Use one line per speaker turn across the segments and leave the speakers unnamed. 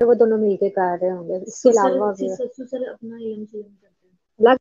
वो दोनों मिलके कर रहे होंगे। इसके अलावा भी
सर अपना एम करते हैं।
अलग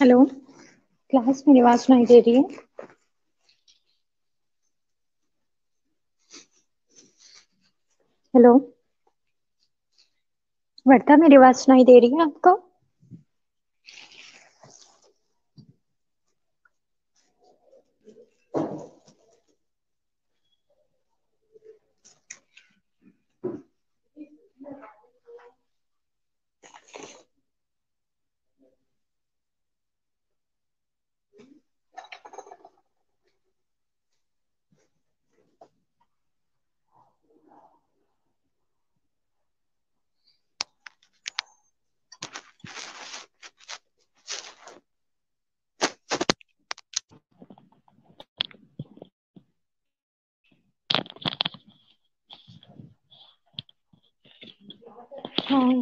हेलो। क्लास मेरी आवाज़ सुनाई दे रही है? हेलो। वर्ता मेरी आवाज़ सुनाई दे रही है आपको?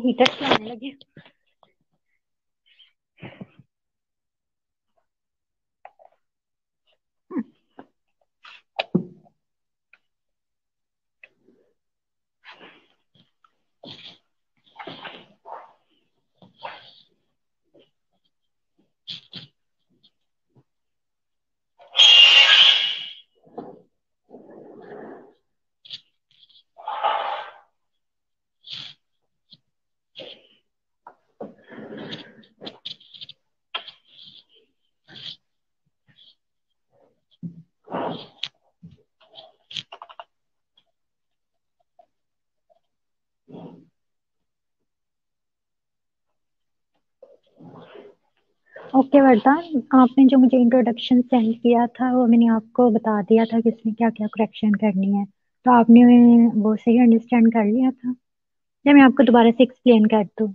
हीटर चलाने लगी। ओके वरदान आपने जो मुझे इंट्रोडक्शन सेंड किया था, वो मैंने आपको बता दिया था कि इसमें क्या क्या करेक्शन करनी है। तो आपने वो सही अंडरस्टैंड कर लिया था। या मैं आपको दोबारा से एक्सप्लेन कर दूँ?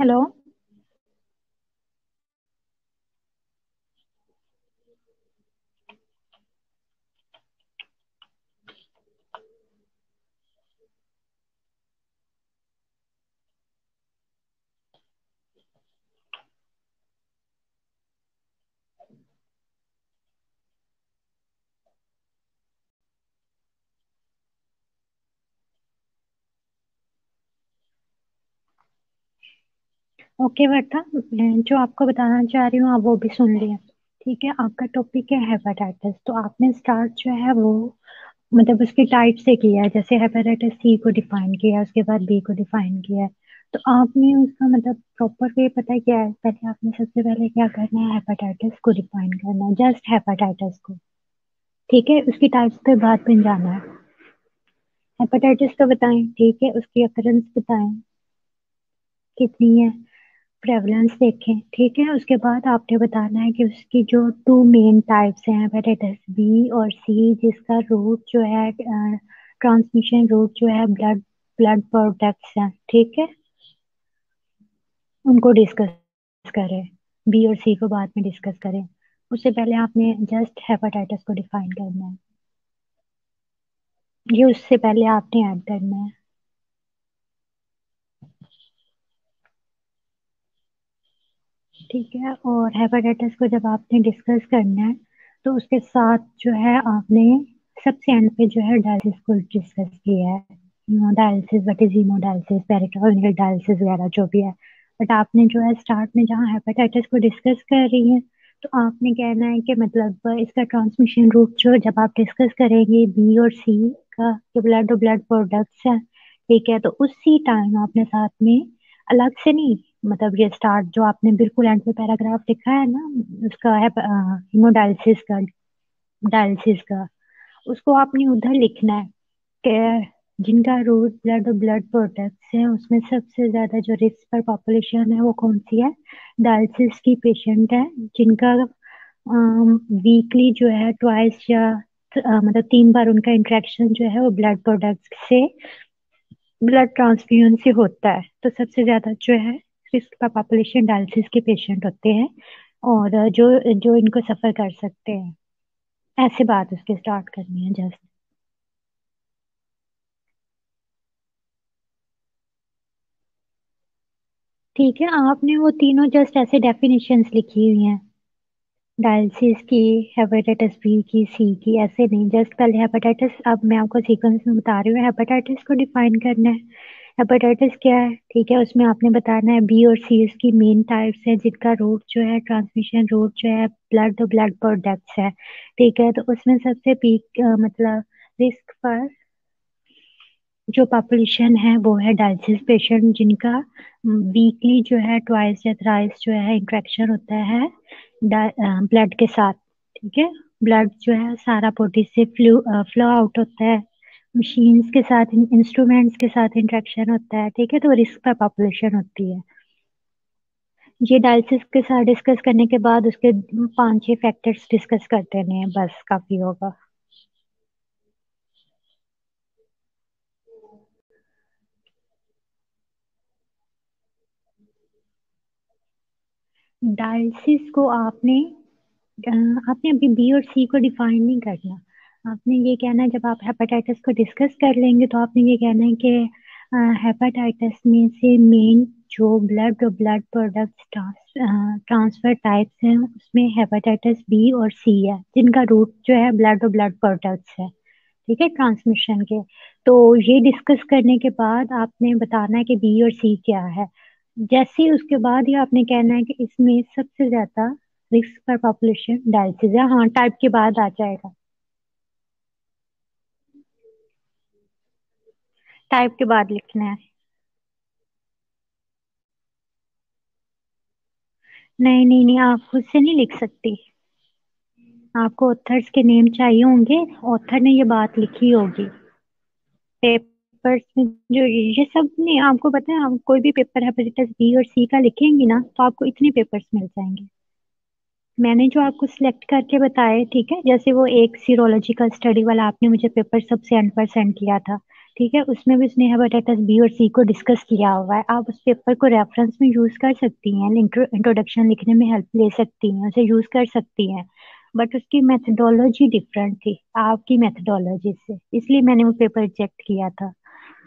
हेलो ओके वर्ता मैं जो आपको बताना चाह रही हूँ, आप वो भी सुन लिया ठीक है, आपका टॉपिक है हेपेटाइटिस तो आपने स्टार्ट जो है वो मतलब उसकी टाइप से किया है, जैसे हेपेटाइटिस सी को डिफाइन किया है, उसके बाद बी को डिफाइन किया है। तो आपने उसका मतलब प्रॉपर वे पता क्या है? पहले आपने सबसे पहले क्या करना है? हेपेटाइटिस को डिफाइन करना है जस्ट हेपेटाइटिस को। ठीक है, उसकी टाइप्स पे बात में जाना है। हेपेटाइटिस का बताएँ, ठीक है, उसकी अकरेंस बताएँ। कितनी है? प्रेवलेंस देखें, ठीक है? उसके बाद आपने बताना है कि उसकी जो टू मेन टाइप्स हैं हेपेटाइटिस बी और सी जिसका रूट जो है ट्रांसमिशन रूट जो है ब्लड ब्लड प्रोडक्ट्स हैं, ठीक है? उनको डिस्कस करें बी और सी को बाद में डिस्कस करें। उससे पहले आपने जस्ट हेपेटाइटिस को डिफाइन करना है। ये उससे पहले आपने ऐड करना है। ठीक है, और हेपाटाइटिस को जब आपने डिस्कस करना है तो उसके साथ जो है आपने सबसे एंड पे जो है डायलिसिस को डिस्कस किया है। Dialysis what is haemodialysis peritoneal dialysis वगैरह जो भी है। बट आपने जो है स्टार्ट में जहाँ हेपेटाइटिस को डिस्कस कर रही हैं तो आपने कहना है कि मतलब इसका ट्रांसमिशन रूट जो जब आप डिस्कस करेंगे बी और सी का जो ब्लड और ब्लड प्रोडक्ट्स हैं, ठीक है तो उसी टाइम आपने साथ में अलग से नहीं मतलब ये स्टार्ट जो आपने बिल्कुल एंड पे पैराग्राफ लिखा है ना, उसका है हीमोडायलिसिस का डायलिसिस का, उसको आपने उधर लिखना है कि जिनका रूट ब्लड और ब्लड प्रोडक्ट्स हैं, उसमें सबसे ज़्यादा जो रिस्क पर पॉपुलेशन है वो कौन सी है? डायलिसिस की पेशेंट है, जिनका वीकली जो है ट्वाइस या मतलब तीन बार उनका इंट्रैक्शन जो है वो ब्लड प्रोडक्ट्स से ब्लड ट्रांसफ्यूजन से होता है। तो सबसे ज़्यादा जो है रिस्क पर पॉपुलेशन डायलिसिस के पेशेंट होते हैं और जो जो इनको सफ़र कर सकते हैं। ऐसे बात उसके स्टार्ट करनी है जस्ट ठीक है, आपने वो तीनों जस्ट ऐसे डेफिनेशंस लिखी हुई हैं। डायलिसिस की हेपेटाइटिस बी की सी की, ऐसे नहीं जस्ट पहले हेपेटाइटिस अब मैं आपको सीक्वेंस में बता रही हूँ हेपेटाइटिस को डिफाइन करना है। हेपेटाइटिस क्या है? ठीक है, उसमें आपने बताना है बी और सी की मेन टाइप्स हैं, जिनका रोड जो है ट्रांसमिशन रोड जो है ब्लड तो ब्लड प्रोडक्ट्स है। ठीक है तो उसमें सबसे पीक मतलब रिस्क पर जो पॉपुलेशन है, वो है डायलिसिस पेशेंट जिनका वीकली जो है ट्वाइस या थ्राइस जो है इंट्रैक्शन होता है ब्लड के साथ। ठीक है ब्लड जो है, सारा बॉडी से फ्लू फ्लो आउट होता है। मशीन्स के साथ इंस्ट्रूमेंट्स के साथ इंट्रैक्शन होता है, ठीक है? तो रिस्क पर पॉपुलेशन होती है। ये डायलिसिस के साथ डिस्कस करने के बाद उसके पाँच छह फैक्टर्स डिस्कस करते हैं, बस काफ़ी होगा। डायलिसिस को आपने आपने अभी बी और सी को डिफाइन नहीं करना। आपने ये कहना है, जब आप हेपेटाइटिस को डिस्कस कर लेंगे तो आपने ये कहना है कि हेपेटाइटिस में से मेन जो ब्लड और ब्लड प्रोडक्ट्स ट्रांसफ़र टाइप्स हैं, उसमें हेपेटाइटिस बी और सी है, जिनका रूट जो है ब्लड और ब्लड प्रोडक्ट्स है, ठीक है ट्रांसमिशन के। तो ये डिस्कस करने के बाद आपने बताना है कि बी और सी क्या है। जैसे उसके बाद ही आपने कहना है कि इसमें सबसे ज़्यादा रिस्क पर पॉपुलेशन डायलिसिस है। हाँ टाइप के बाद आ जाएगा। टाइप के बाद लिखना है। नहीं नहीं नहीं, आप खुद से नहीं लिख सकती। आपको ऑथर्स के नेम चाहिए होंगे ऑथर ने ये बात लिखी होगी। पेपर्स में जो ये सब नहीं, आपको पता है, आप कोई भी पेपर हेपेटाइटिस बी और सी का लिखेंगी ना तो आपको इतने पेपर्स मिल जाएँगे। मैंने जो आपको सिलेक्ट करके बताए, ठीक है, जैसे वो एक सीरोलॉजिकल स्टडी वाला आपने मुझे पेपर सब सेंड पर सेंड किया था ठीक है? उसमें भी उसने हेपेटाइटिस बी और सी को डिस्कस किया हुआ है। आप उस पेपर को रेफरेंस में यूज़ कर सकती हैं इंट्रोडक्शन लिखने में हेल्प ले सकती हैं, उसे यूज़ कर सकती हैं। बट उसकी मेथडोलॉजी डिफरेंट थी, आपकी मेथडोलॉजी से। इसलिए मैंने वो पेपर रिजेक्ट किया था।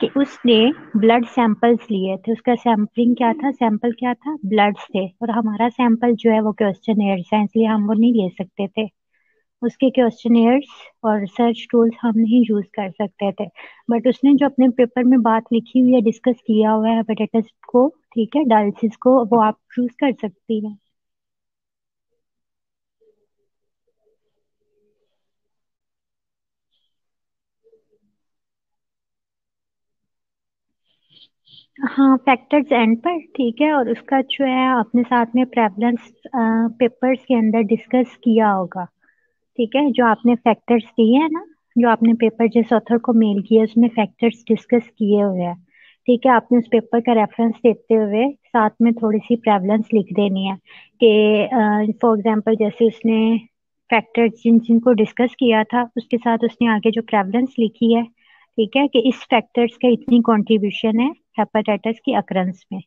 कि उसने ब्लड सैंपल्स लिए थे। उसका सैंपलिंग क्या था? सैंपल क्या था? ब्लड थे। और हमारा सैंपल जो है वो क्वेश्चन एयर है इसलिए हम वो नहीं ले सकते थे। उसके क्वेश्चनियर्स और रिसर्च टूल्स हम नहीं यूज़ कर सकते थे। बट उसने जो अपने पेपर में बात लिखी हुई है डिस्कस किया हुआ है हेपेटाइटिस को, ठीक है डायलिसिस को, वो आप यूज़ कर सकती हैं। हाँ फैक्टर्स एंड पर, ठीक है, और उसका जो है अपने साथ में प्रेवलेंस पेपर्स के अंदर डिस्कस किया होगा। ठीक है, जो आपने फैक्टर्स दिए हैं ना, जो आपने पेपर जिस ऑथर को मेल किया उसमें फैक्टर्स डिस्कस किए हुए हैं। ठीक है, आपने उस पेपर का रेफरेंस देते हुए साथ में थोड़ी सी प्रेवलेंस लिख देनी है कि फॉर एग्जांपल जैसे उसने फैक्टर्स जिन, जिनको डिस्कस किया था, उसके साथ उसने आगे जो प्रेवलेंस लिखी है, ठीक है, कि इस फैक्टर्स का इतनी कॉन्ट्रीब्यूशन है हेपाटाइटिस की अक्रंस में।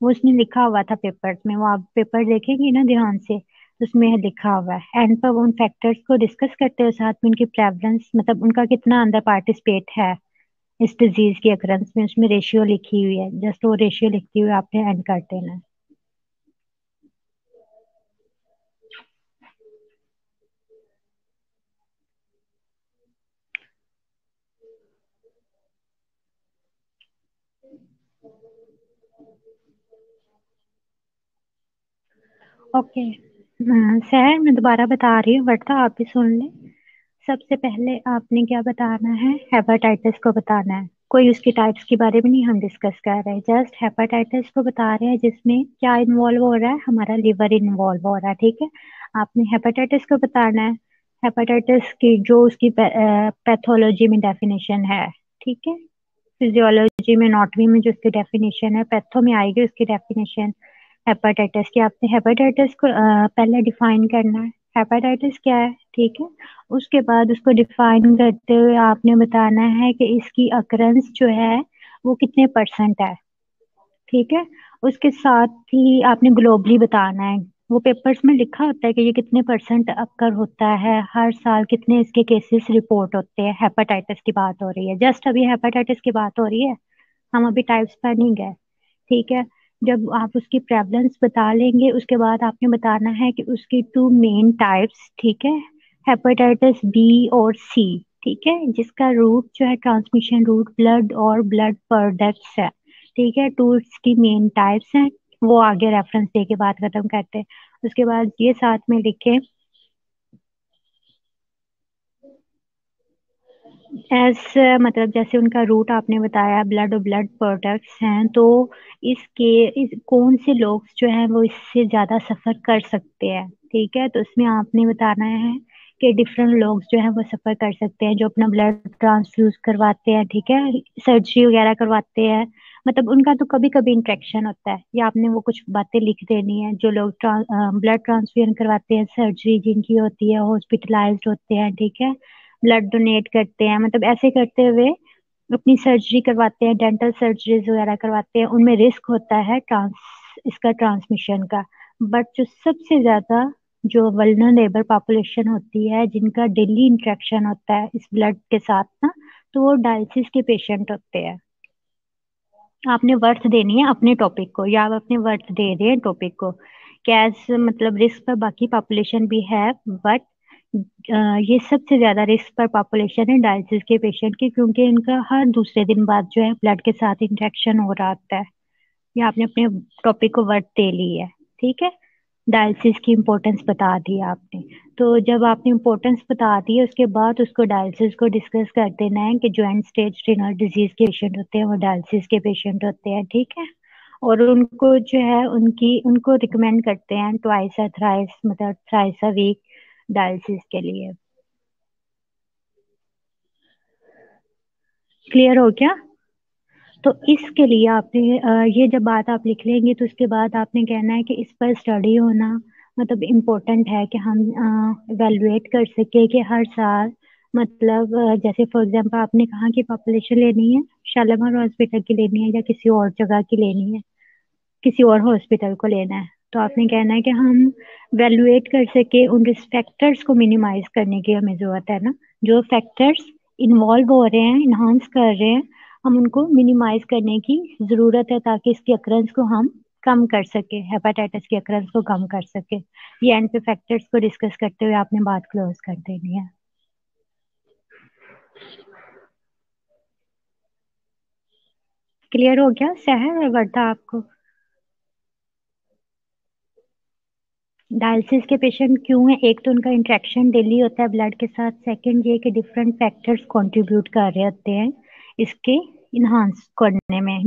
वो उसने लिखा हुआ था पेपर में, वो आप पेपर देखेंगे ना ध्यान से उसमें लिखा हुआ है। एंड पर उन फैक्टर्स को डिस्कस करते हैं साथ में उनकी प्रेवलेंस मतलब उनका कितना अंदर पार्टिसिपेट है इस डिज़ीज़ की अक्रंस में, उसमें रेशियो लिखी हुई है। जस्ट वो रेशियो लिखती हुई आपने एंड कर देना ओके okay. सर, मैं दोबारा बता रही हूँ वर्ता आप भी सुन लें। सबसे पहले आपने क्या बताना है? हेपाटाइटिस को बताना है। कोई उसकी टाइप्स के बारे में नहीं हम डिस्कस कर रहे हैं। जस्ट हेपाटाइटिस को बता रहे हैं, जिसमें क्या इन्वॉल्व हो रहा है? हमारा लिवर इन्वॉल्व हो रहा है, ठीक है? आपने हेपाटाइटिस को बताना है। हेपाटाइटिस की जो उसकी पैथोलॉजी में डेफिनेशन है, ठीक है? फिजियोलॉजी में नॉटवी में जो उसकी डेफिनेशन है पैथो में आएगी उसकी डेफिनेशन हेपेटाइटिस की आपने हेपाटाइटिस को पहले डिफाइन करना है। हेपेटाइटिस क्या है? ठीक है? उसके बाद उसको डिफाइन करते हुए आपने बताना है कि इसकी अकरेंस जो है, वो कितने परसेंट है। ठीक है? उसके साथ ही आपने ग्लोबली बताना है। वो पेपर्स में लिखा होता है कि ये कितने परसेंट अक्कर होता है। हर साल कितने इसके केसेस रिपोर्ट होते हैं। हेपाटाइटिस की बात हो रही है। जस्ट अभी हेपाटाइटिस की बात हो रही है। हम अभी टाइप्स पर नहीं गए। ठीक है? जब आप उसकी प्रेवलेंस बता लेंगे, उसके बाद आपने बताना है कि उसकी टू मेन टाइप्स ठीक है? हेपेटाइटिस बी और सी ठीक है? जिसका रूट जो है ट्रांसमिशन रूट ब्लड और ब्लड प्रोडक्ट्स है, ठीक है? टू की मेन टाइप्स हैं, वो आगे रेफरेंस दे के बात खत्म करते हैं। उसके बाद ये साथ में लिखे एज मतलब जैसे उनका रूट आपने बताया ब्लड और ब्लड प्रोडक्ट्स हैं तो इसके, इस, कौन से लोग जो हैं वो इससे ज़्यादा सफ़र कर सकते हैं? ठीक है तो इसमें आपने बताना है कि डिफरेंट लोग जो हैं वो सफ़र कर सकते हैं, जो अपना ब्लड ट्रांसफ्यूज करवाते हैं, ठीक है? सर्जरी वगैरह करवाते हैं। मतलब उनका तो कभी कभी इंट्रेक्शन होता है। या आपने वो कुछ बातें लिख देनी है, जो लोग ब्लड ट्रांसफ्यूजन करवाते हैं सर्जरी जिनकी होती है हॉस्पिटलाइज होते हैं, ठीक है? ब्लड डोनेट करते हैं मतलब ऐसे करते हुए अपनी सर्जरी करवाते हैं डेंटल सर्जरीज वगैरह करवाते हैं, उनमें रिस्क होता है ट्रांस इसका ट्रांसमिशन का। बट जो सबसे ज़्यादा जो वल्नरेबल पॉपुलेशन होती है, जिनका डेली इंट्रैक्शन होता है इस ब्लड के साथ ना तो वो डायलिसिस के पेशेंट होते हैं। आपने वर्थ देनी है अपने टॉपिक को, या आप अपने वर्थ दे रहे हैं टॉपिक को। कैस मतलब रिस्क पर बाकी पॉपुलेशन भी है बट ये सबसे ज़्यादा रिस्क पर पॉपुलेशन है डायलिसिस के पेशेंट की, क्योंकि इनका हर दूसरे दिन बाद जो है ब्लड के साथ इंट्रैक्शन हो रहा होता है। या आपने अपने टॉपिक को वर्थ दे ली है, ठीक है? डायलिसिस की इम्पोर्टेंस बता दी आपने। तो जब आपने इम्पोर्टेंस बता दी है उसके बाद उसको डायलिसिस को डिस्कस कर देना है कि ज्वाइंट स्टेज रिनल डिज़ीज़ के पेशेंट होते हैं, वो डायलिसिस के पेशेंट होते हैं, ठीक है? और उनको जो है, उनकी, उनको रिकमेंड करते हैं ट्वाइस या थ्राइस मतलब थ्राइस अ वीक डायलिसिस के लिए। क्लियर हो गया तो इसके लिए आपने ये जब बात आप लिख लेंगे तो उसके बाद आपने कहना है कि इस पर स्टडी होना मतलब इम्पोर्टेंट है कि हम एवेलुएट कर सके कि हर साल मतलब जैसे फॉर एग्जांपल आपने कहा कि पॉपुलेशन लेनी है, शालामार हॉस्पिटल की लेनी है या किसी और जगह की लेनी है, किसी और हॉस्पिटल को लेना है। तो आपने कहना है कि हम वैल्यूएट कर सके उन रिस्पेक्टर्स को मिनिमाइज करने की हमें ज़रूरत है ना? जो फैक्टर्स इन्वॉल्व हो रहे हैं इन्हांस कर रहे हैं, हम उनको मिनिमाइज करने की ज़रूरत है ताकि इसकी अक्रंस को हम कम कर सके हेपाटाइटिस की अक्रंस को कम कर सके। ये एंड पे फैक्टर्स को डिस्कस करते हुए आपने बात क्लोज कर देनी है। क्लियर हो गया? सहर वर्ता आपको? डायलिसिस के पेशेंट क्यों है? एक तो उनका इंट्रैक्शन डेली होता है ब्लड के साथ। सेकंड ये कि डिफरेंट फैक्टर्स कंट्रीब्यूट कर रहे होते हैं इसके इन्हांस करने में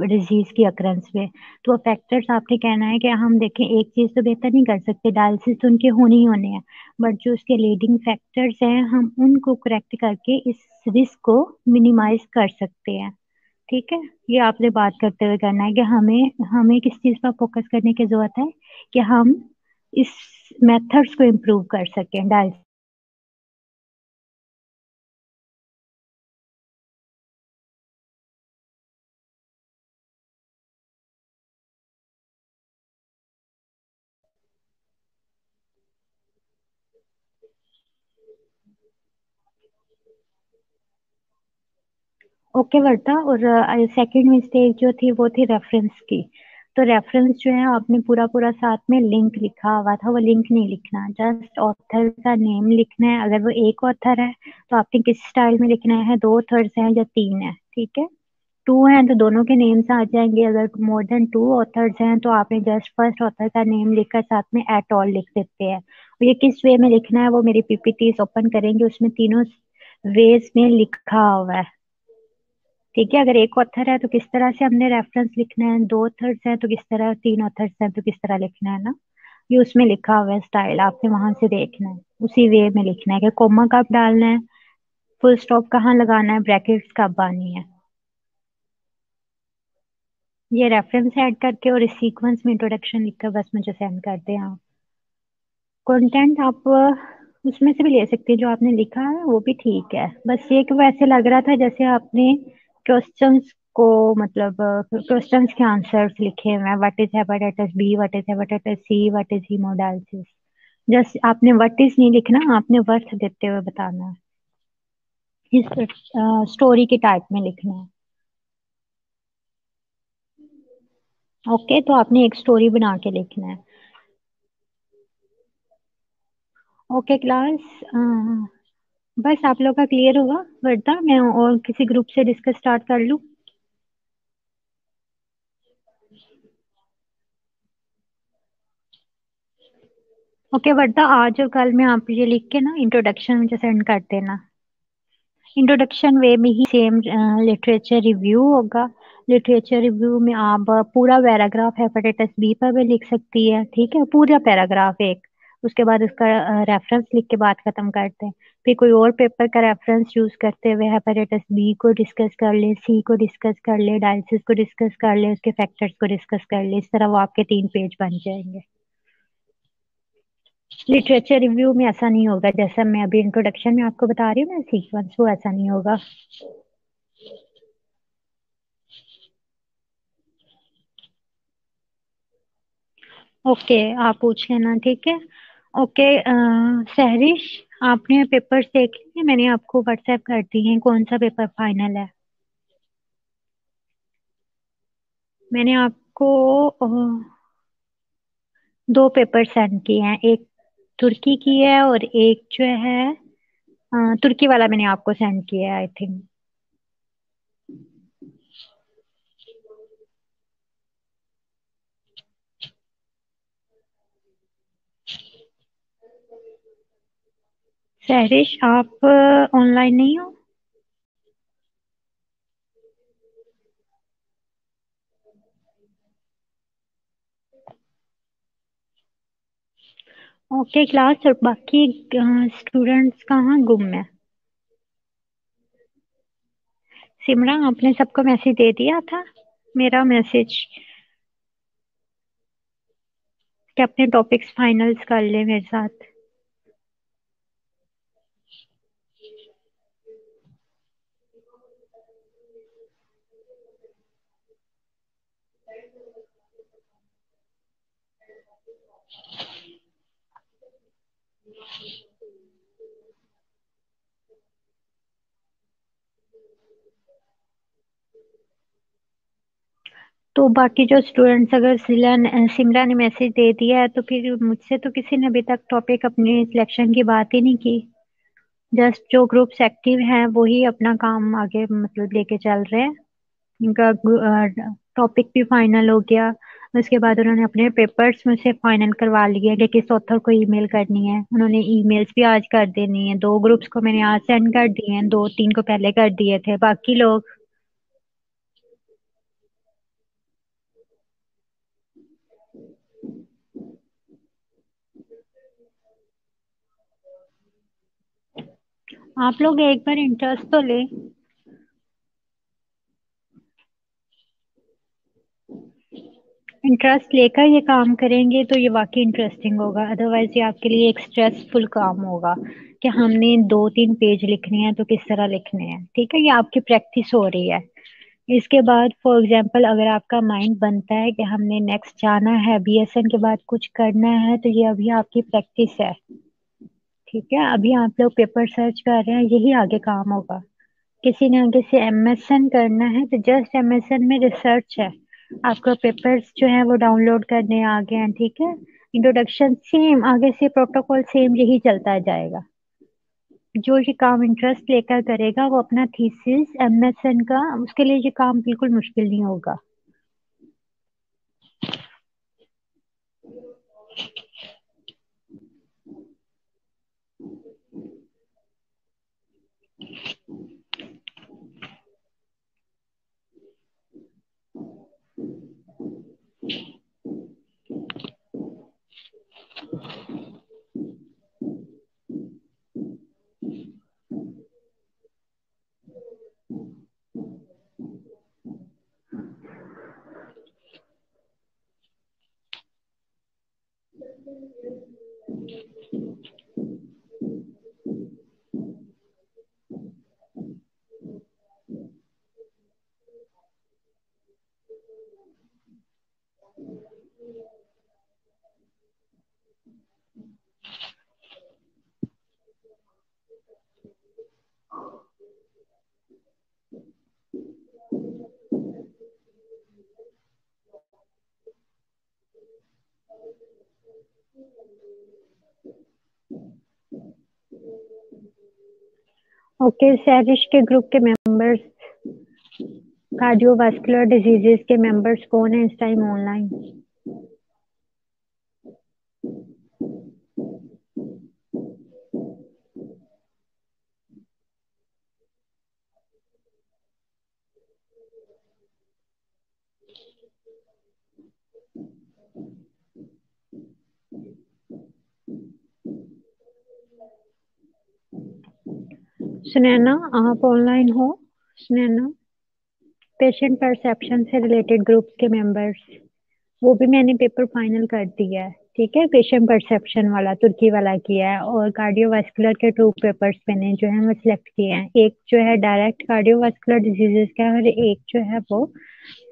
डिज़ीज़ की अक्रंस में। तो फैक्टर्स आपने कहना है कि हम देखें, एक चीज़ तो बेहतर नहीं कर सकते। डायलिसिस तो उनके होने ही होने हैं। बट जो उसके लीडिंग फैक्टर्स हैं, हम उनको करेक्ट करके इस रिस्क को मिनिमाइज कर सकते हैं। ठीक है? ये आपने बात करते हुए करना है कि हमें हमें किस चीज़ पर फोकस करने की ज़रूरत है? कि हम इस मेथड्स को इम्प्रूव कर सकें डायलिसिस ओके वर्ता और सेकंड मिस्टेक जो थी, वो थी रेफरेंस की। तो रेफरेंस जो है, आपने पूरा पूरा साथ में लिंक लिखा हुआ था, वो लिंक नहीं लिखना जस्ट ऑथर का नेम लिखना है। अगर वो एक ऑथर है तो आपने किस स्टाइल में लिखना है? दो ऑथर्स हैं या तीन है, ठीक है? टू हैं तो दोनों के नेम्स आ जाएँगे। अगर मोर देन टू ऑथर्स हैं तो आपने जस्ट फ़र्स्ट ऑथर का नेम लिखकर साथ में एट ऑल लिख देते हैं। ये किस वे में लिखना है, वो मेरी पीपीटी ओपन करेंगे। उसमें तीनों वेज में लिखा हुआ है। ठीक है, अगर एक ऑथर है तो किस तरह से हमने रेफरेंस लिखना है? दो ऑथर्स हैं तो किस तरह, तीन ऑथर्स हैं तो किस तरह लिखना है ना? ये उसमें लिखा हुआ है स्टाइल आपने वहाँ से देखना है। उसी वे में लिखना है कि कोमा कब डालना है? फुल स्टॉप कहाँ लगाना है? ब्रैकेट्स कब आनी है? ये रेफरेंस ऐड करके और इस सीक्वेंस में इंट्रोडक्शन लिखकर बस मुझे सेंड कर दें आप। कंटेंट आप, उसमें से भी ले सकते हैं, जो आपने लिखा है, वो भी ठीक है। बस ये कि वैसे लग रहा था जैसे आपने क्वेश्चंस को मतलब क्वेश्चंस के आंसर्स लिखे हुए हैं what is hepatitis B what is hepatitis C what is haemodialysis just आपने व्हाट इज़ नहीं लिखना आपने वर्थ देते हुए बताना है। इस स्टोरी के टाइप में लिखना है। ओके okay, तो आपने एक स्टोरी बना के लिखना है। ओके क्लास बस आप लोग का क्लियर होगा वर्ता मैं और किसी ग्रुप से डिस्कस स्टार्ट कर लूँ। ओके वर्ता आज और कल में आप ये लिख के ना इंट्रोडक्शन मुझे सेंड कर देना। इंट्रोडक्शन वे में ही सेम लिटरेचर रिव्यू होगा। लिटरेचर रिव्यू में आप पूरा पैराग्राफ हेपेटाइटिस बी पर भी लिख सकती है, ठीक है? पूरा पैराग्राफ एक। उसके बाद उसका रेफरेंस लिख के बात खत्म करते हैं। फिर कोई और पेपर का रेफरेंस यूज़ करते हुए हेपेटाइटिस बी को डिस्कस कर ले सी को डिस्कस कर ले डायलिसिस को डिस्कस कर ले उसके फैक्टर्स को डिस्कस कर ले इस तरह वो आपके तीन पेज बन जाएँगे। लिटरेचर रिव्यू में ऐसा नहीं होगा जैसा मैं अभी इंट्रोडक्शन में आपको बता रही हूँ ना सीक्वेंस वो ऐसा नहीं होगा। ओके okay, आप पूछ लेना ठीक है? ओके सहरिश, आपने पेपर्स देख लिए? मैंने आपको व्हाट्सएप कर दिए हैं, कौन सा पेपर फाइनल है? मैंने आपको दो पेपर सेंड किए हैं, एक तुर्की की है और एक जो है तुर्की वाला मैंने आपको सेंड किया है आई थिंक सहरिश आप ऑनलाइन नहीं हो? ओके क्लास और बाकी स्टूडेंट्स कहाँ गुम है? सिमरा, आपने सबको मैसेज दे दिया था? मेरा मैसेज कि अपने टॉपिक्स फाइनल्स कर ले मेरे साथ। तो बाकी जो स्टूडेंट्स अगर सिला सिमरा ने मैसेज दे दिया है तो फिर मुझसे तो किसी ने अभी तक टॉपिक अपने सिलेक्शन की बात ही नहीं की। जस्ट जो ग्रुप्स एक्टिव हैं वो ही अपना काम आगे मतलब लेके चल रहे हैं। इनका टॉपिक भी फाइनल हो गया। उसके बाद उन्होंने अपने पेपर्स में से फाइनल करवा लिए कि किस ऑथर को ईमेल करनी है। उन्होंने ईमेल्स भी आज कर देनी है। दो ग्रुप्स को मैंने आज सेंड कर दिए हैं, दो तीन को पहले कर दिए थे। बाकी लोग आप लोग एक बार इंटरेस्ट तो ले। इंटरेस्ट लेकर ये काम करेंगे तो ये वाकई इंटरेस्टिंग होगा। अदरवाइज़ ये आपके लिए एक स्ट्रेसफुल काम होगा कि हमने दो तीन पेज लिखने हैं तो किस तरह लिखने हैं। ठीक है? ये आपकी प्रैक्टिस हो रही है। इसके बाद फॉर एग्जांपल अगर आपका माइंड बनता है कि हमने नेक्स्ट जाना है बीएसएन के बाद कुछ करना है तो ये अभी आपकी प्रैक्टिस है। ठीक है, अभी आप लोग पेपर सर्च कर रहे हैं, यही आगे काम होगा। किसी ने आगे से एमएसएन करना है तो जस्ट एमएसएन में रिसर्च है। आपका पेपर्स जो है, वो डाउनलोड करने आ गए हैं, ठीक है? इंट्रोडक्शन सेम आगे से प्रोटोकॉल सेम यही चलता जाएगा। जो ये काम इंटरेस्ट लेकर करेगा, वो अपना थीसिस एमएसएन का, उसके लिए ये काम बिल्कुल मुश्किल नहीं होगा। ओके सैरिश के ग्रुप के मेंबर्स कार्डियोवास्कुलर डिजीजेस के मेंबर्स कौन है इस टाइम ऑनलाइन सुनैना, आप ऑनलाइन हो? सुनैना पेशेंट परसेप्शन से रिलेटेड ग्रुप्स के मेंबर्स वो भी मैंने पेपर फाइनल कर दिया है, ठीक है? पेशेंट परसेप्शन वाला, तुर्की वाला किया है और कार्डियोवास्कुलर के टू पेपर्स मैंने जो है वो सिलेक्ट किए हैं। एक जो है डायरेक्ट कार्डियोवास्कुलर डिजीजेस का है और एक जो है वो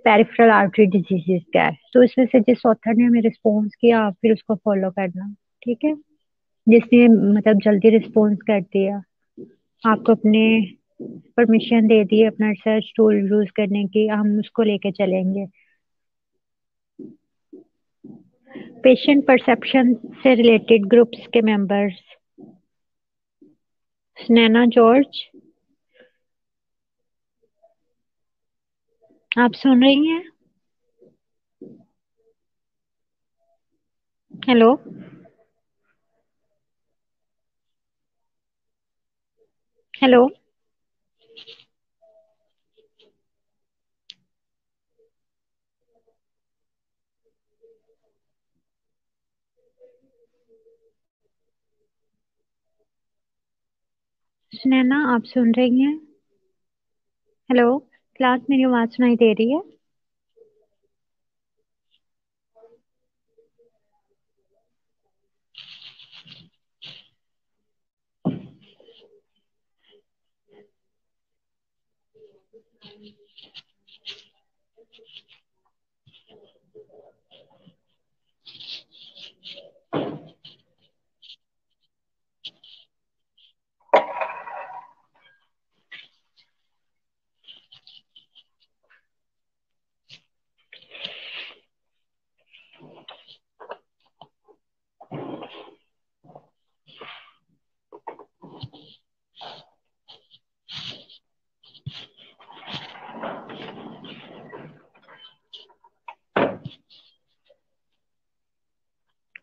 पेरिफेरल आर्टरी डिजीजेस का है। तो इसमें से जिस ऑथर ने हमें रिस्पॉन्स किया, आप फिर उसको फॉलो करना, ठीक है? जिसने मतलब जल्दी रिस्पॉन्स कर दिया। आपको अपने परमिशन दे दी अपना रिसर्च टूल यूज़ करने की, हम उसको लेके चलेंगे। पेशेंट परसेप्शन से रिलेटेड ग्रुप्स के मेंबर्स स्नैना जॉर्ज आप सुन रही हैं? हेलो हेलो सुनैना आप सुन रही हैं? हेलो क्लास मेरी आवाज़ सुनाई दे रही है?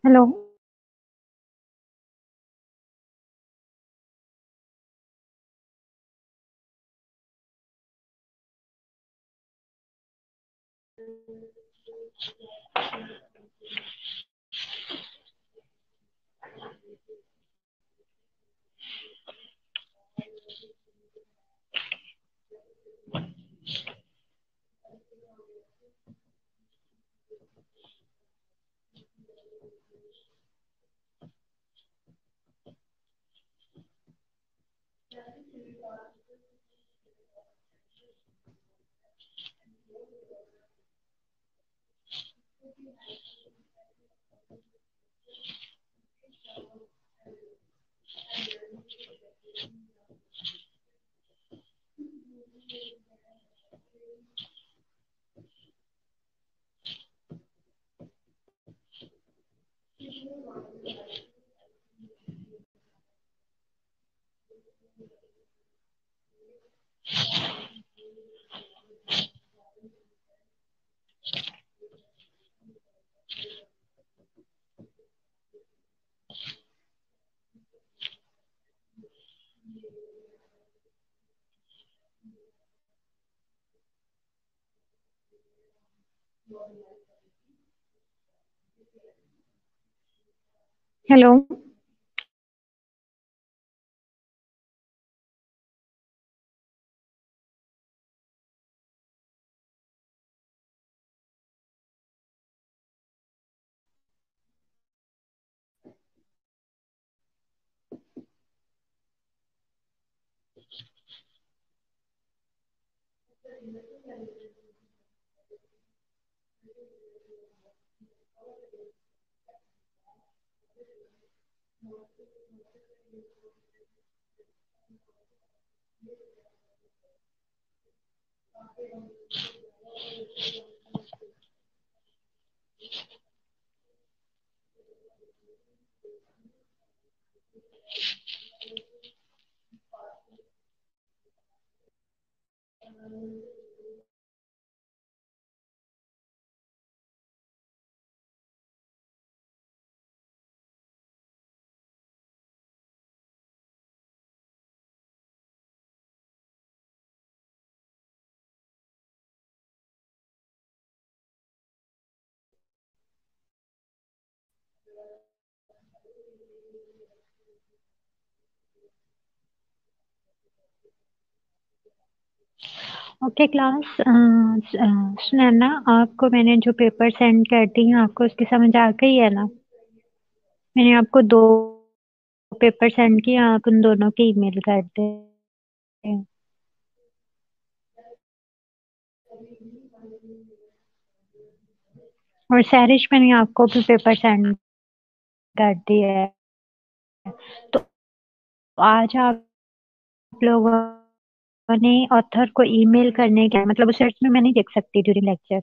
hello. Hello. Hello hello okay class Sunaina आपको मैंने जो पेपर सेंड कर दी हैं, आपको उसकी समझ आ गई है ना? मैंने आपको दो पेपर सेंड किए, आप उन दोनों के ईमेल कर दें। और सैरिश मैंने आपको भी पेपर सेंड कर दिया है। तो आज आप लोगों ने ऑथर को ईमेल करने के मतलब उस सर्च में मैं नहीं देख सकती ड्यूरिंग लेक्चर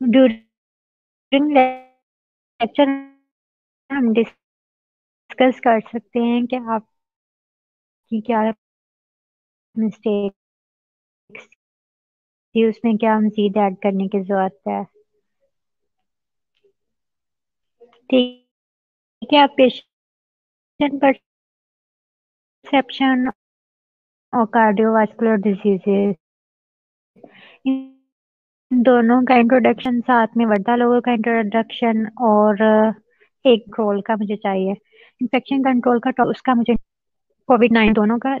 ड्यूरिंग लेक्चर हम डिस्कस कर सकते हैं कि आपकी क्या मिस्टेक थी, उसमें क्या मजीद ऐड करने की ज़रूरत है। ठीक है, आप patient perception or cardiovascular diseases. इन दोनों का इंट्रोडक्शन साथ में वर्दा लोगों का इंट्रोडक्शन और एक रोल का मुझे चाहिए इन्फेक्शन कंट्रोल का तो उसका मुझे कोविड नाइन दोनों का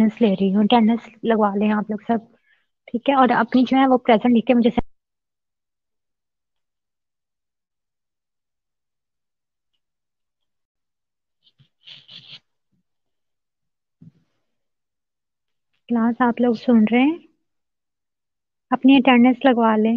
अटेंडेंस ले रही हूँ अटेंडेंस लगवा लें आप लोग सब, ठीक है? और अपनी जो है वो प्रेजेंट लिख के मुझे क्लास आप लोग सुन रहे हैं? अपनी अटेंडेंस लगवा लें।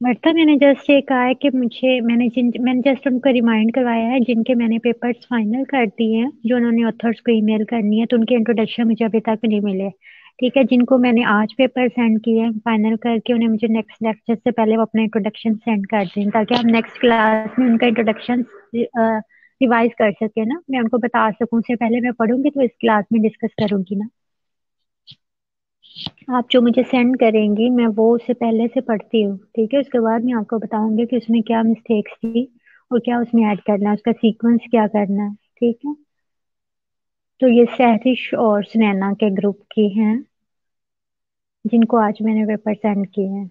वर्ता मैंने जस्ट ये कहा है कि मुझे, मैंने जिन, मैंने जस्ट उनको रिमाइंड करवाया है, जिनके मैंने पेपर्स फाइनल कर दिए हैं, जो उन्होंने ऑथर्स को ईमेल करनी है तो उनके इंट्रोडक्शन मुझे अभी तक नहीं मिले। ठीक है, जिनको मैंने आज पेपर सेंड किए हैं फाइनल करके उन्हें मुझे नेक्स्ट लेक्चर से पहले वो अपना इंट्रोडक्शन सेंड कर दें, ताकि हम नेक्स्ट क्लास में उनका इंट्रोडक्शन रिवाइज कर सके ना। मैं उनको बता सकूँ, उससे पहले मैं पढ़ूँगी तो इस क्लास में डिस्कस करूँगी ना। आप जो मुझे सेंड करेंगी, मैं वो उसे पहले से पढ़ती हूँ, ठीक है? उसके बाद मैं आपको बताऊँगी कि उसमें क्या मिस्टेक्स थी और क्या उसमें ऐड करना है, उसका सीक्वेंस क्या करना है, ठीक है? तो ये सहरिश और सुनैना के ग्रुप की हैं, जिनको आज मैंने पेपर सेंड किए हैं।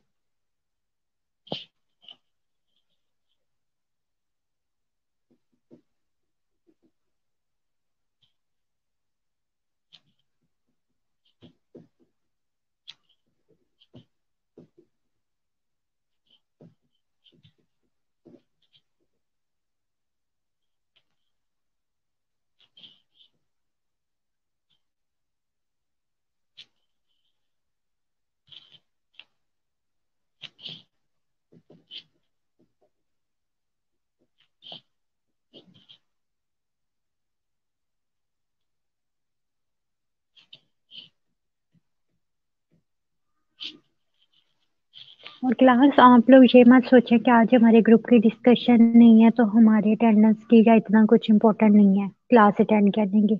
और क्लास आप लोग ये मत सोचें कि आज हमारे ग्रुप की डिस्कशन नहीं है तो हमारे अटेंडेंस की या इतना कुछ इम्पोर्टेंट नहीं है क्लास अटेंड करने की।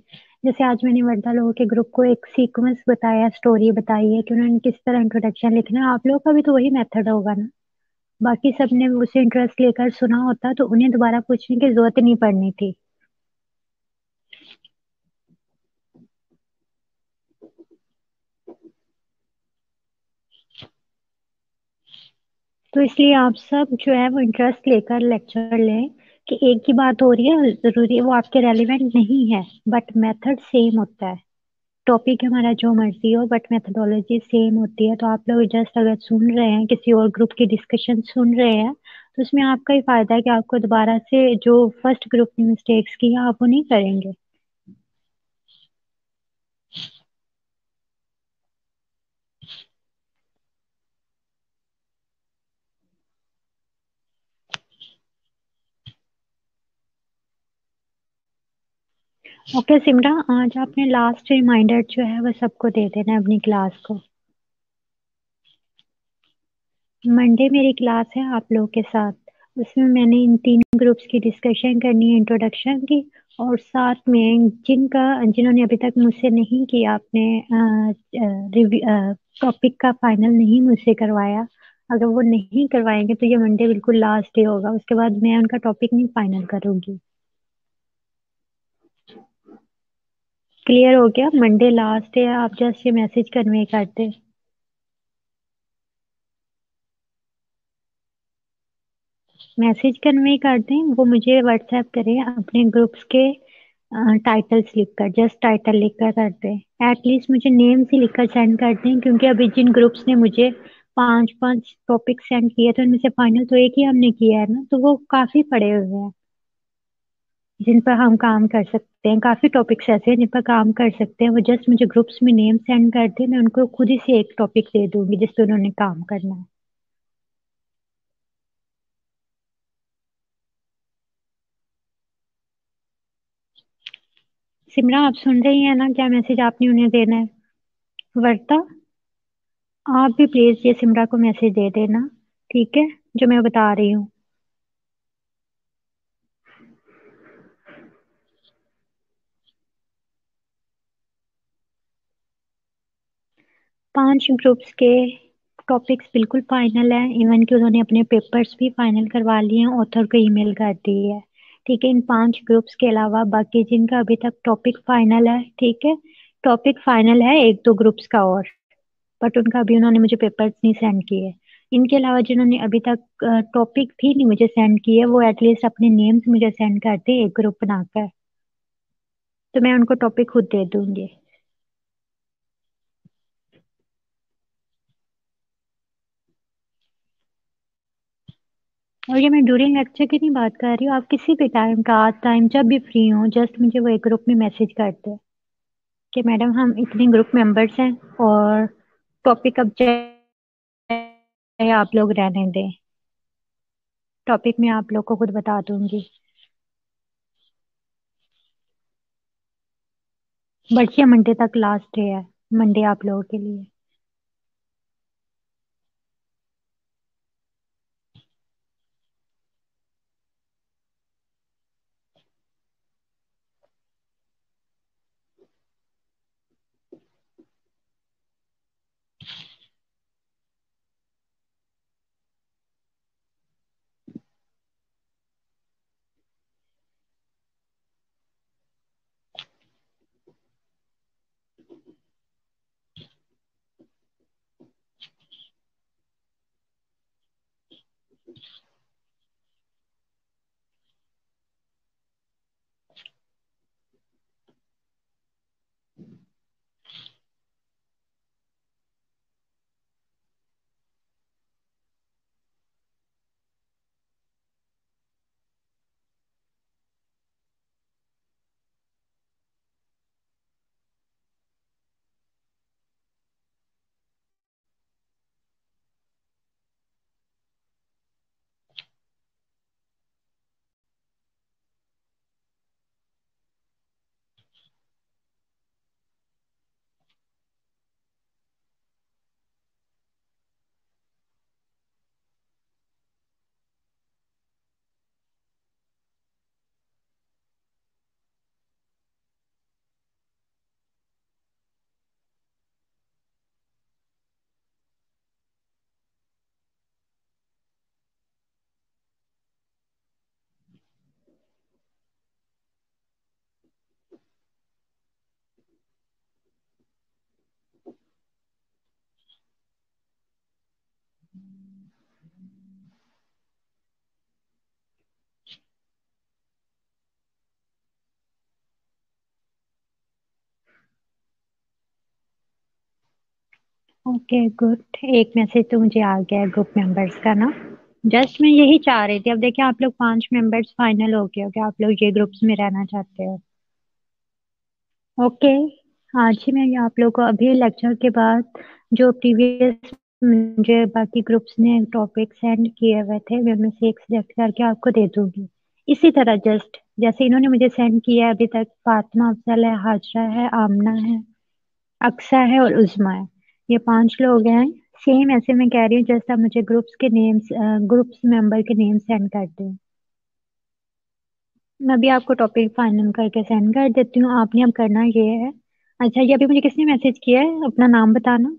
जैसे आज मैंने वर्दा लोगों के ग्रुप को एक सीक्वेंस बताया स्टोरी बताई है कि उन्होंने किस तरह इंट्रोडक्शन लिखना है। आप लोगों का भी तो वही मेथड होगा ना। बाकी सबने उसे इंटरेस्ट लेकर सुना होता तो उन्हें दोबारा पूछने की ज़रूरत नहीं पड़नी थी। तो इसलिए आप सब जो है वो इंटरेस्ट लेकर लेक्चर लें कि एक ही बात हो रही है ज़रूरी वो आपके रेलिवेंट नहीं है बट मेथड सेम होता है। टॉपिक हमारा जो मर्ज़ी हो बट मेथडोलॉजी सेम होती है। तो आप लोग जस्ट अगर सुन रहे हैं, किसी और ग्रुप की डिस्कशन सुन रहे हैं तो उसमें आपका ही फ़ायदा है कि आपको दोबारा से जो फ़र्स्ट ग्रुप ने मिस्टेक्स की आप वो नहीं करेंगे। ओके सिमरा आज आपने लास्ट रिमाइंडर जो है वो सबको दे देना है अपनी क्लास को। मंडे मेरी क्लास है आप लोगों के साथ। उसमें मैंने इन तीन ग्रुप्स की डिस्कशन करनी है इंट्रोडक्शन की, और साथ में जिनका, जिन्होंने अभी तक मुझसे नहीं किया आपने टॉपिक का फाइनल नहीं मुझसे करवाया, अगर वो नहीं करवाएँगे तो ये मंडे बिल्कुल लास्ट डे होगा। उसके बाद मैं उनका टॉपिक नहीं फाइनल करूँगी। क्लियर हो गया? मंडे लास्ट है, आप जस्ट ये मैसेज कन्वे करते मैसेज कन्वे कर दें वो मुझे व्हाट्सएप करें, अपने ग्रुप्स के टाइटल्स लिखकर जस्ट टाइटल लिखकर कर दें एटलीस्ट मुझे नेम्स ही लिखकर सेंड कर दें क्योंकि अभी जिन ग्रुप्स ने मुझे पाँच पाँच टॉपिक सेंड किए तो उनमें से फाइनल तो एक ही हमने किया है ना तो वो काफ़ी पड़े हुए हैं। जिन पर हम काम कर सकते हैं, काफ़ी टॉपिक्स ऐसे हैं जिन पर काम कर सकते हैं, वो जस्ट मुझे ग्रुप्स में नेम सेंड कर दे, मैं उनको खुद ही से एक टॉपिक दे दूँगी जिस पर उन्होंने काम करना है। सिमरा आप सुन रही हैं ना? क्या मैसेज आपने उन्हें देना है? वर्ता, आप भी प्लीज़ ये सिमरा को मैसेज दे देना, ठीक है? जो मैं बता रही हूँ। पाँच ग्रुप्स के टॉपिक्स बिल्कुल फाइनल है. इवन कि उन्होंने अपने पेपर्स भी फाइनल करवा लिए हैं. ऑथर को ईमेल कर दी है. ठीक है, इन पाँच ग्रुप्स के अलावा बाकी जिनका अभी तक टॉपिक फाइनल है, ठीक है? टॉपिक फाइनल है एक दो ग्रुप्स का और. बट उनका अभी उन्होंने मुझे पेपर्स नहीं सेंड किए. इनके अलावा जिन्होंने अभी तक टॉपिक भी नहीं मुझे सेंड किए, वो एटलीस्ट अपने नेम्स मुझे सेंड करते एक ग्रुप बनाकर. तो मैं उनको टॉपिक खुद दे दूँगी. और ये मैं ड्यूरिंग लेक्चर की नहीं बात कर रही हूँ, आप किसी भी टाइम का टाइम जब भी फ्री हो जस्ट मुझे वो एक ग्रुप में मैसेज कर दे कि मैडम हम इतने ग्रुप मेंबर्स हैं और टॉपिक अब आप लोग रहने दें। टॉपिक मैं आप लोग को खुद बता दूँगी। बट ये मंडे तक लास्ट डे है मंडे आप लोगों के लिए। ओके गुड एक मैसेज तो मुझे आ गया है ग्रुप मेंबर्स का ना। जस्ट मैं यही चाह रही थी, अब देखिए आप लोग पाँच मेंबर्स फाइनल हो गए हो कि आप लोग ये ग्रुप्स में रहना चाहते हो? ओके आज ही मैं आप लोग को अभी लेक्चर के बाद जो प्रीवियस मुझे बाकी ग्रुप्स ने टॉपिक सेंड किए हुए थे, मैं उनमें से एक सिलेक्ट करके आपको दे दूँगी। इसी तरह जस्ट जैसे इन्होंने मुझे सेंड किया है अभी तक, फातिमा अफजल है, हाजरा है, आमना है, अक्सा है और उजमा है। ये पाँच लोग हैं। सेम ऐसे मैं कह रही हूँ, जैसा मुझे ग्रुप्स के नेम्स ग्रुप्स मेंबर के नेम सेंड कर दें मैं अभी आपको टॉपिक फाइनल करके सेंड कर देती हूँ। आपने अब करना ये है। अच्छा ये अभी मुझे किसने मैसेज किया है? अपना नाम बताना।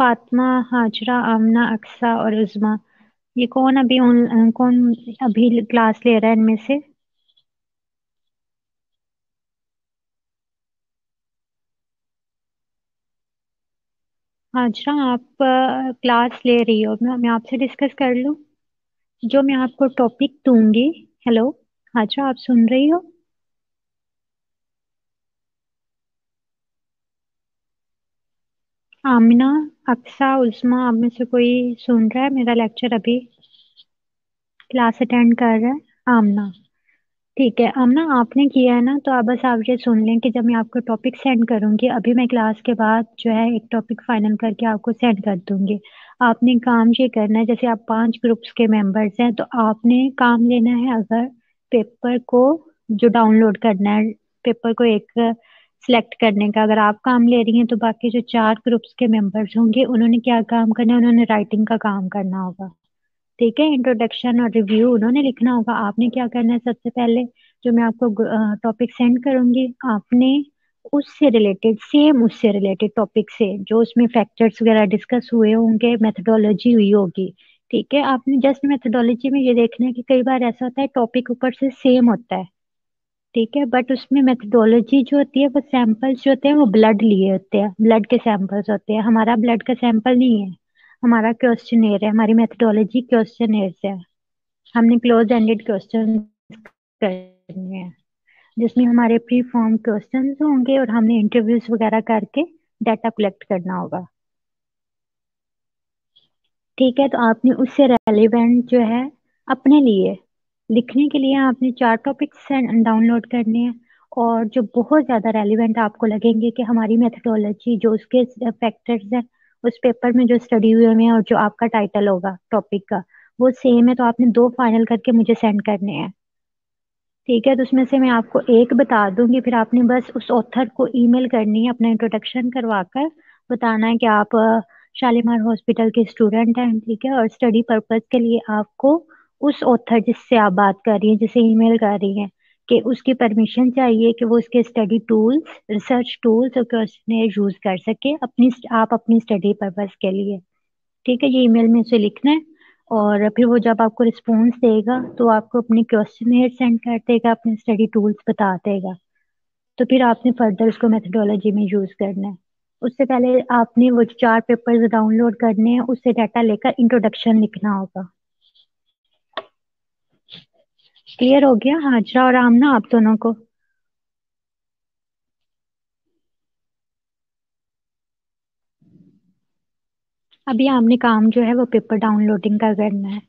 फातिमा, हाजरा, आमना, अक्सा और उजमा। ये कौन अभी उन कौन अभी क्लास ले रहा है इनमें से? हाजरा आप क्लास ले रही हो। मैं, मैं आपसे डिस्कस कर लूँ? जो मैं आपको टॉपिक दूँगी हेलो हाजरा आप सुन रही हो? आमिना अक्सा उस्मा आप में से कोई सुन रहा है? मेरा लेक्चर अभी क्लास अटेंड कर रहा है आमना। ठीक है। अब ना आपने किया है ना तो आप बस आप ये सुन लें कि जब मैं आपको टॉपिक सेंड करूँगी, अभी मैं क्लास के बाद जो है एक टॉपिक फाइनल करके आपको सेंड कर दूँगी। आपने काम ये करना है, जैसे आप पाँच ग्रुप्स के मेंबर्स हैं तो आपने काम लेना है अगर पेपर को जो डाउनलोड करना है पेपर को एक सिलेक्ट करने का। अगर आप काम ले रही हैं तो बाकी जो चार ग्रुप्स के मेंबर्स होंगे, उन्होंने क्या काम करना है? उन्होंने राइटिंग का काम करना होगा। ठीक है इंट्रोडक्शन और रिव्यू उन्होंने लिखना होगा। आपने क्या करना है सबसे पहले जो मैं आपको टॉपिक सेंड करूँगी, आपने उससे रिलेटेड सेम उससे रिलेटेड टॉपिक से, जो उसमें फैक्टर्स वगैरह डिस्कस हुए होंगे मेथडोलॉजी हुई होगी, ठीक है? आपने जस्ट मेथडोलॉजी में ये देखना है कि कई बार ऐसा होता है टॉपिक ऊपर से सेम होता है, ठीक है? बट उसमें मेथडोलॉजी जो होती है, वो सैंपल्स जो होते हैं, वो ब्लड लिए होते हैं ब्लड के सैंपल्स होते हैं। हमारा ब्लड का सैंपल नहीं है। हमारा क्वेश्चनेयर है, हमारी मेथडोलॉजी क्वेश्चनेयर है। हमने क्लोज एंडेड क्वेश्चन करने हैं, जिसमें हमारे प्री फॉर्म क्वेश्चन होंगे और हमने इंटरव्यूज़ वगैरह करके डाटा कलेक्ट करना होगा। ठीक है तो आपने उससे रेलिवेंट जो है, अपने लिए, लिखने के लिए आपने चार टॉपिक्स डाउनलोड करने हैं और जो बहुत ज़्यादा रेलिवेंट आपको लगेंगे कि हमारी मेथडोलॉजी जो उसके फैक्टर्स हैं उस पेपर में जो स्टडी हुए हैं और जो आपका टाइटल होगा टॉपिक का, वो सेम है तो आपने दो फाइनल करके मुझे सेंड करने हैं। ठीक है तो उसमें से मैं आपको एक बता दूँगी, फिर आपने बस उस ऑथर को ईमेल करनी है, अपना इंट्रोडक्शन करवाकर, बताना है कि आप शालीमार हॉस्पिटल के स्टूडेंट हैं, ठीक है, और स्टडी पर्पज के लिए आपको उस ऑथर जिससे आप बात कर रही हैं, जिसे ईमेल कर रही हैं कि उसकी परमिशन चाहिए कि वो उसके स्टडी टूल्स रिसर्च टूल्स और क्वेश्चन यूज़ कर सके अपनी आप अपनी स्टडी पर्पज के लिए। ठीक है, ये ईमेल में उसे लिखना है और फिर वो जब आपको रिस्पॉन्स देगा तो आपको अपनी क्वेश्चन सेंड कर देगा, अपने स्टडी टूल्स बता देगा। तो फिर आपने फर्दर उसको मेथडोलॉजी में यूज़ करना है। उससे पहले आपने वो चार पेपर्स डाउनलोड करने हैं, उससे डाटा लेकर इंट्रोडक्शन लिखना होगा। क्लियर हो गया? हाजरा और आमना आप दोनों को। अभी आपने काम जो है, वो पेपर डाउनलोडिंग का करना है।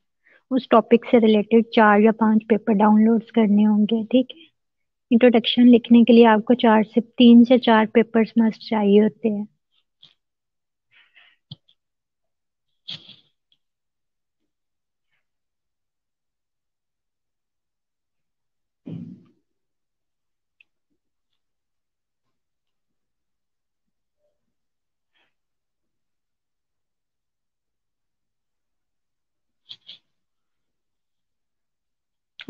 उस टॉपिक से रिलेटेड चार या पाँच पेपर डाउनलोड्स करने होंगे, ठीक है? इंट्रोडक्शन लिखने के लिए आपको चार से, तीन से चार पेपर्स मस्ट चाहिए होते हैं।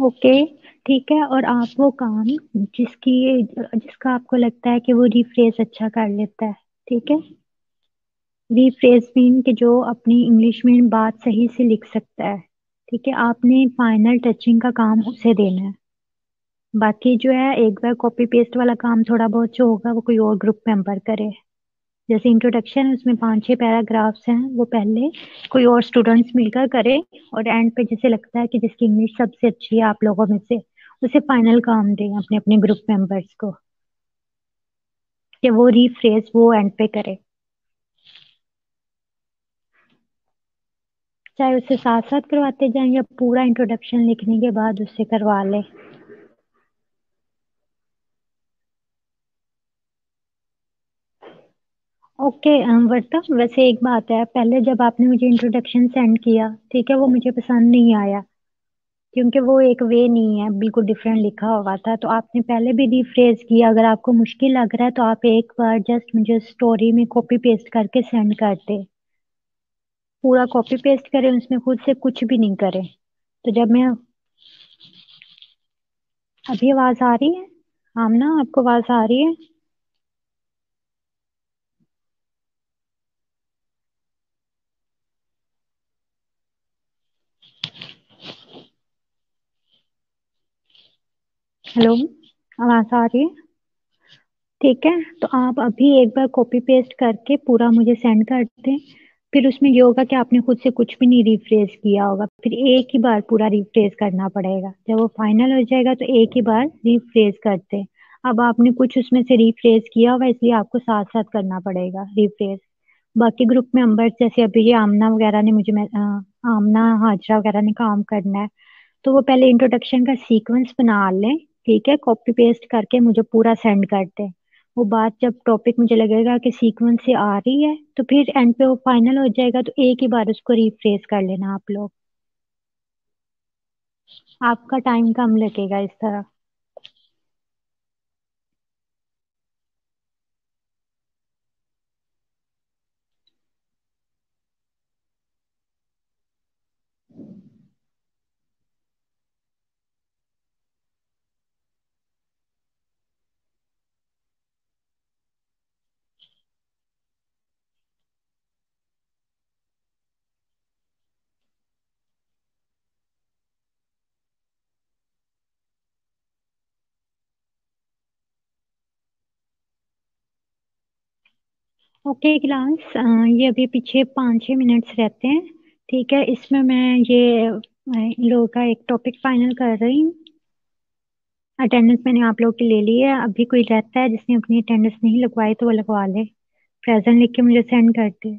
ओके, ठीक है। और आप वो काम जिसकी जिसका आपको लगता है कि वो रिफ्रेज अच्छा कर लेता है, ठीक है? रिफ्रेज मीन कि जो अपनी इंग्लिश में बात सही से लिख सकता है, ठीक है? आपने फाइनल टचिंग का काम उसे देना है। बाकी जो है, एक बार कॉपी पेस्ट वाला काम थोड़ा बहुत जो होगा, वो कोई और ग्रुप मेंबर करे। जैसे इंट्रोडक्शन है, उसमें पाँच छह पैराग्राफ्स हैं, वो पहले कोई और स्टूडेंट्स मिलकर करे और एंड पे जैसे लगता है कि जिसकी इंग्लिश सबसे अच्छी है आप लोगों में से, उसे फाइनल काम दें अपने अपने ग्रुप मेंबर्स को। कि वो रीफ्रेज वो एंड पे करे। चाहे उसे साथ साथ करवाते जाएँ या पूरा इंट्रोडक्शन लिखने के बाद उससे करवा ले। ओके वर्षा वैसे एक बात है, पहले जब आपने मुझे इंट्रोडक्शन सेंड किया, ठीक है, वो मुझे पसंद नहीं आया, क्योंकि वो एक वे नहीं है, बिल्कुल डिफरेंट लिखा हुआ था तो आपने पहले भी रिफ्रेज किया, अगर आपको मुश्किल लग रहा है तो आप एक बार जस्ट मुझे स्टोरी में कॉपी पेस्ट करके सेंड कर दे। पूरा कॉपी पेस्ट करें, उसमें खुद से कुछ भी नहीं करें। तो जब मैं, अभी आवाज़ आ रही है? आमना, आपको आवाज़ आ रही है? हेलो, आवाज़ आ रही है? ठीक है तो आप अभी एक बार कॉपी पेस्ट करके पूरा मुझे सेंड कर दें। फिर उसमें ये होगा कि आपने खुद से कुछ भी नहीं रिफ्रेश किया होगा। फिर एक ही बार पूरा रिफ्रेश करना पड़ेगा। जब वो फाइनल हो जाएगा तो एक ही बार रिफ्रेश करते हैं अब आपने कुछ उसमें से रिफ्रेश किया होगा, इसलिए आपको साथ साथ करना पड़ेगा रिफ्रेश बाकी ग्रुप मेंबर्स जैसे अभी ये आमना वगैरह ने मुझे आमना, हाजरा वगैरह ने काम करना है तो वो पहले इंट्रोडक्शन का सीक्वेंस बना लें। ठीक है? कॉपी पेस्ट करके मुझे पूरा सेंड कर दे। वो बात जब टॉपिक मुझे लगेगा कि सीक्वेंस से आ रही है तो फिर एंड पे वो फाइनल हो जाएगा तो एक ही बार उसको रिफ्रेस कर लेना आप लोग। आपका टाइम कम लगेगा इस तरह। ओके क्लास ये अभी पीछे पाँच छः मिनट्स रहते हैं। ठीक है, इसमें मैं ये इन लोगों का एक टॉपिक फाइनल कर रही हूँ। अटेंडेंस मैंने आप लोग की ले ली है। अभी कोई रहता है जिसने अपनी अटेंडेंस नहीं लगवाई तो वो लगवा ले। प्रेजेंट लिख के मुझे सेंड कर दे।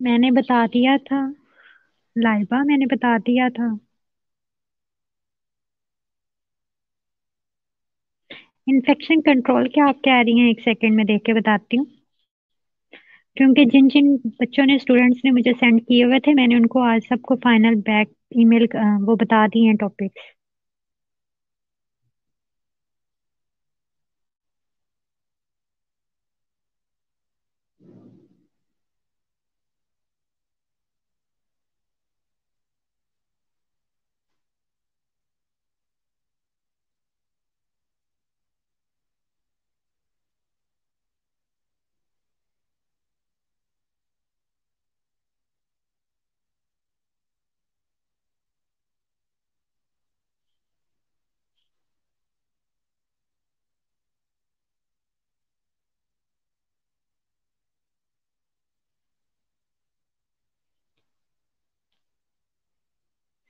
मैंने बता दिया था। लाइबा, मैंने बता दिया था। इन्फेक्शन कंट्रोल क्या आप कह रही हैं? एक सेकंड में देख के बताती हूँ। क्योंकि जिन जिन बच्चों ने स्टूडेंट्स ने मुझे सेंड किए हुए थे, मैंने उनको आज सबको फाइनल बैक ईमेल वो बता दिए हैं टॉपिक्स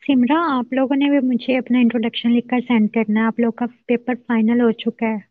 सिमरा, आप लोगों ने भी मुझे अपना इंट्रोडक्शन लिखकर सेंड करना। है आप लोग का पेपर फाइनल हो चुका है।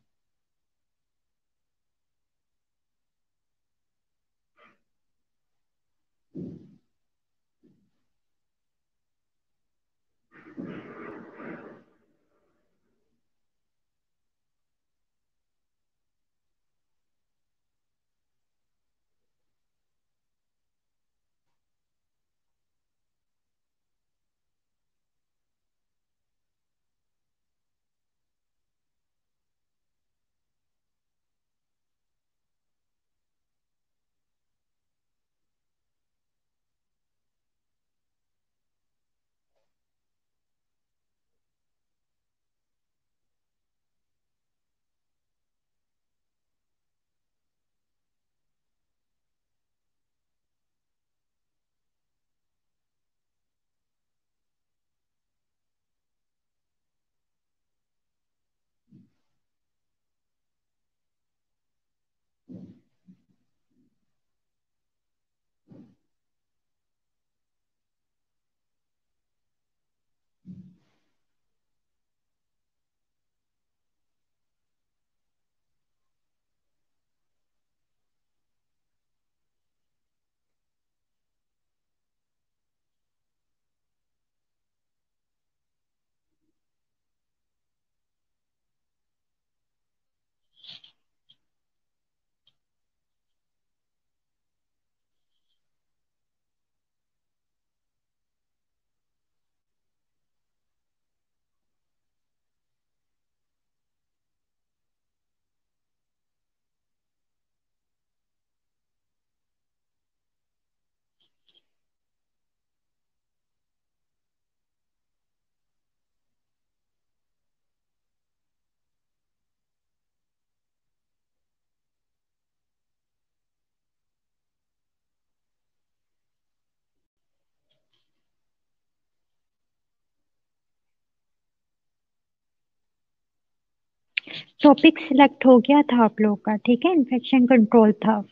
टॉपिक सिलेक्ट हो गया था आप लोगों का, ठीक है? इन्फेक्शन कंट्रोल था।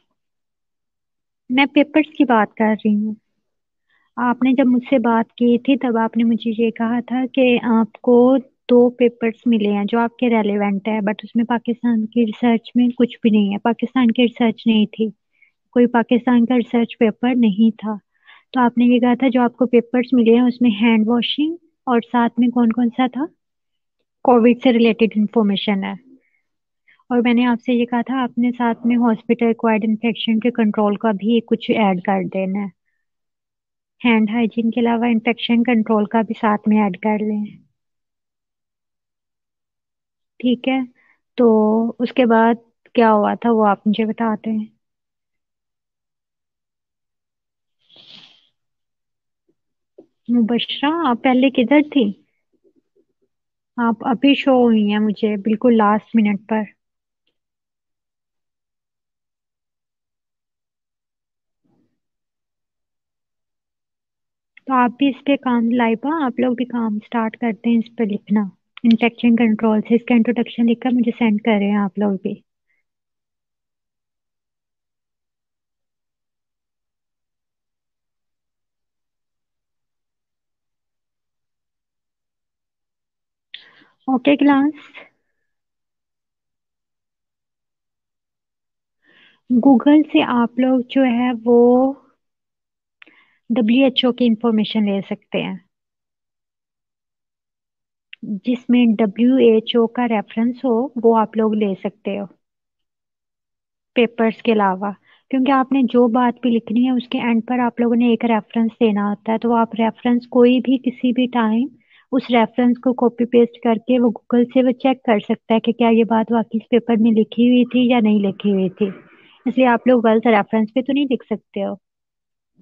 मैं पेपर्स की बात कर रही हूँ। आपने जब मुझसे बात की थी, तब आपने मुझे ये कहा था कि आपको दो पेपर्स मिले हैं, जो आपके रेलेवेंट है बट उसमें पाकिस्तान की रिसर्च में कुछ भी नहीं है। पाकिस्तान की रिसर्च नहीं थी। कोई पाकिस्तान का रिसर्च पेपर नहीं था। तो आपने ये कहा था जो आपको पेपर्स मिले हैं, उसमें हैंड वॉशिंग और साथ में कौन कौन सा था? कोविड से रिलेटेड इंफॉर्मेशन है। और मैंने आपसे ये कहा था, आपने साथ में हॉस्पिटल एक्वायर्ड इन्फेक्शन के कंट्रोल का भी कुछ ऐड कर देना है। हैंड हाइजीन के अलावा इन्फेक्शन कंट्रोल का भी साथ में ऐड कर लें। ठीक है तो उसके बाद क्या हुआ था वो आप मुझे बताते हैं। मुबशरा, आप पहले किधर थी? आप अभी शो हुई हैं मुझे, बिल्कुल लास्ट मिनट पर। तो आप भी इस पे काम लाइबा आप लोग भी काम स्टार्ट करते हैं इस पे लिखना। इन्फेक्शन कंट्रोल से इसका इंट्रोडक्शन लिखकर मुझे सेंड कर रहे हैं आप लोग भी। ओके क्लास गूगल से आप लोग जो है वो डब्ल्यू एच ओ की इंफॉर्मेशन ले सकते हैं। जिसमें डब्ल्यू एच ओ का रेफरेंस हो, वो आप लोग ले सकते हो। पेपर्स के अलावा, क्योंकि आपने जो बात भी लिखनी है, उसके एंड पर आप लोगों ने एक रेफरेंस देना होता है तो आप रेफरेंस कोई भी किसी भी टाइम उस रेफरेंस को कॉपी पेस्ट करके वो गूगल से वो चेक कर सकता है कि क्या ये बात वाकई पेपर में लिखी हुई थी या नहीं लिखी हुई थी। इसलिए आप लोग गलत रेफरेंस पे तो नहीं लिख सकते हो।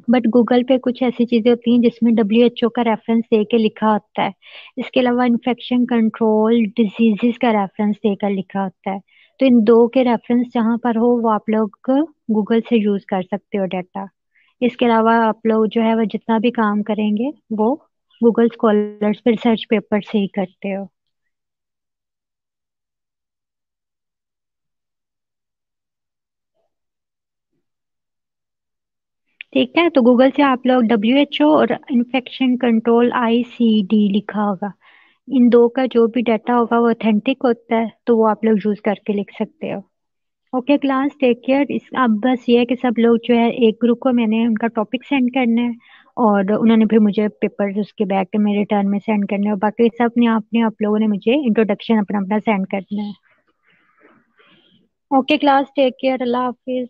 बट गूगल पे कुछ ऐसी चीज़ें होती हैं जिसमें डब्ल्यू एच ओ का रेफरेंस दे के लिखा होता है। इसके अलावा इन्फेक्शन कंट्रोल डिजीजेस का रेफरेंस देकर लिखा होता है। तो इन दो के रेफरेंस जहाँ पर हो, वो आप लोग गूगल से यूज़ कर सकते हो डाटा इसके अलावा आप लोग जो है, वो जितना भी काम करेंगे, वो गूगल स्कॉलर्स पे रिसर्च पेपर से ही करते हो। ठीक है तो गूगल से आप लोग डब्ल्यू एच ओ और infection control I C D लिखा होगा। इन दो का जो भी डाटा होगा वो ऑथेंटिक होता है तो वो आप लोग यूज़ करके लिख सकते हो। ओके क्लास टेक केयर इस, अब बस ये है कि सब लोग जो है, एक ग्रुप को मैंने उनका टॉपिक सेंड करना है और उन्होंने फिर मुझे पेपर उसके बैग में रिटर्न में सेंड करने और बाकी सबने आपने, आप लोगों ने मुझे इंट्रोडक्शन अपना अपना सेंड करना है। ओके क्लास टेक केयर अल्लाह हाफिज।